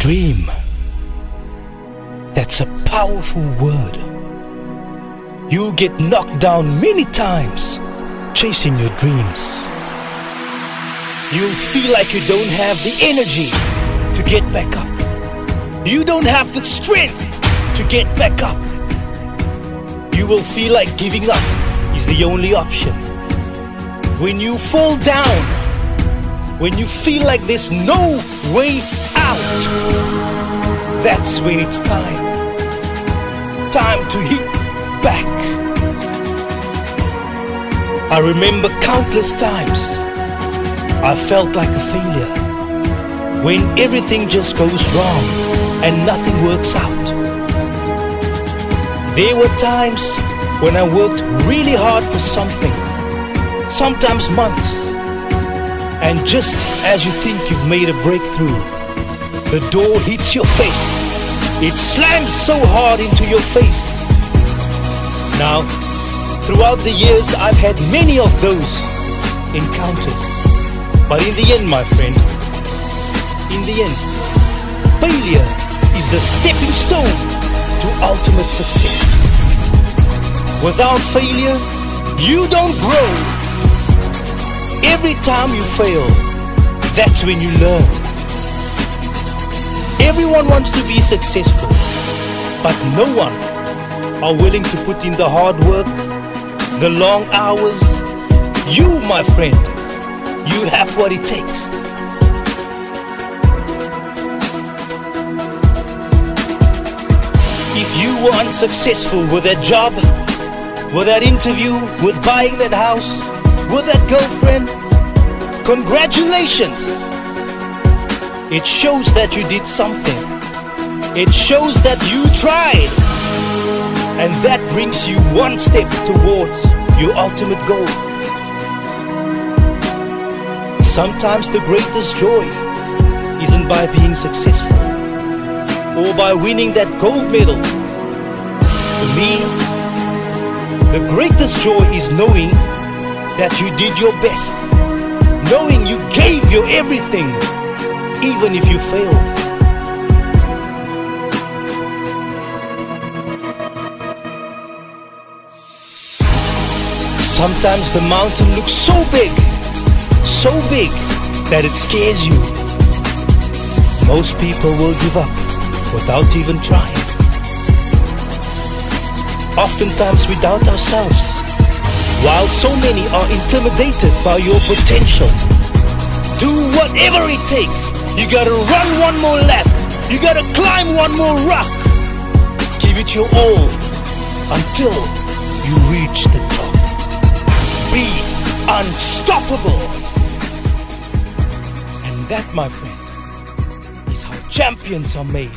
Dream. That's a powerful word. You'll get knocked down many times chasing your dreams. You'll feel like you don't have the energy to get back up. You don't have the strength to get back up. You will feel like giving up is the only option. When you fall down, when you feel like there's no way out, that's when it's time. Time to hit back. I remember countless times I felt like a failure when everything just goes wrong and nothing works out. There were times when I worked really hard for something, sometimes months, and just as you think you've made a breakthrough, the door hits your face. It slams so hard into your face. Now, throughout the years, I've had many of those encounters. But in the end, my friend, in the end, failure is the stepping stone to ultimate success. Without failure, you don't grow. Every time you fail, that's when you learn. Everyone wants to be successful, but no one are willing to put in the hard work, the long hours. You, my friend, you have what it takes. If you were unsuccessful with that job, with that interview, with buying that house, with that girlfriend, congratulations! It shows that you did something. It shows that you tried. And that brings you one step towards your ultimate goal. Sometimes the greatest joy isn't by being successful or by winning that gold medal. For me, the greatest joy is knowing that you did your best, knowing you gave your everything, even if you failed. Sometimes the mountain looks so big, so big that it scares you. Most people will give up without even trying. Oftentimes we doubt ourselves, while so many are intimidated by your potential. Do whatever it takes. You gotta run one more lap. You gotta climb one more rock. Give it your all until you reach the top. Be unstoppable. And that, my friend, is how champions are made.